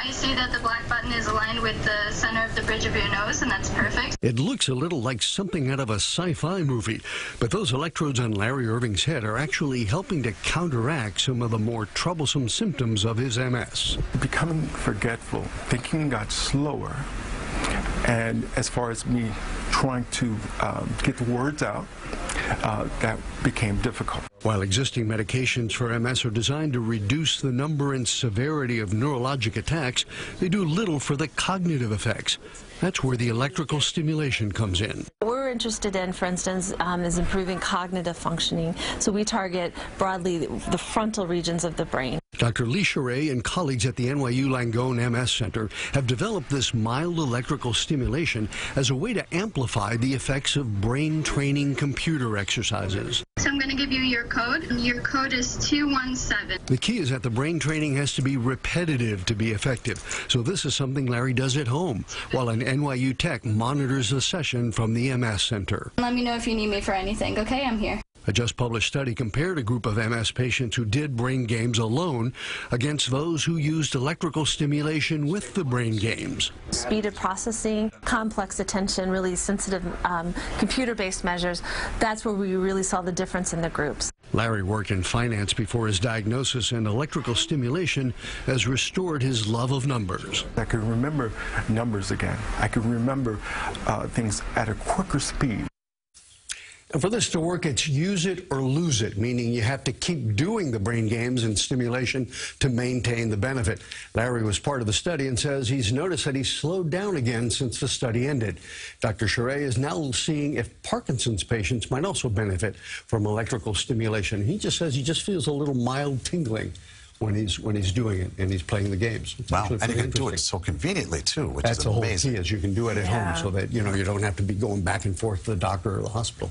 I see that the black button is aligned with the center of the bridge of your nose, and that's perfect. It looks a little like something out of a sci-fi movie, but those electrodes on Larry Irving's head are actually helping to counteract some of the more troublesome symptoms of his MS. Becoming forgetful, thinking got slower, and as far as me trying to um, get the words out, uh, that became difficult. While existing medications for MS are designed to reduce the number and severity of neurologic attacks, they do little for the cognitive effects. That's where the electrical stimulation comes in. What We're interested in, for instance, um, is improving cognitive functioning. So we target broadly the frontal regions of the brain. Dr. Leigh Charvet and colleagues at the NYU Langone MS Center have developed this mild electrical stimulation as a way to amplify the effects of brain training computer exercises. So I'm going to give you your code. Your code is 217. The key is that the brain training has to be repetitive to be effective. So this is something Larry does at home, while an NYU Tech monitors the session from the MS Center. Let me know if you need me for anything, okay? I'm here. A just published study compared a group of MS patients who did brain games alone against those who used electrical stimulation with the brain games. Speed of processing, complex attention, really sensitive um, computer-based measures, that's where we really saw the difference in the groups. Larry worked in finance before his diagnosis, and electrical stimulation has restored his love of numbers. I could remember numbers again. I could remember uh, things at a quicker speed. And for this to work, it's use it or lose it, meaning you have to keep doing the brain games and stimulation to maintain the benefit. Larry was part of the study and says he's noticed that he's slowed down again since the study ended. Dr. Charvet is now seeing if Parkinson's patients might also benefit from electrical stimulation. He just says he just feels a little mild tingling when he's when he's doing it and he's playing the games. It's wow, and you can do it so conveniently too, which That's is the whole amazing. key is you can do it at yeah. home so that you know you don't have to be going back and forth to the doctor or the hospital.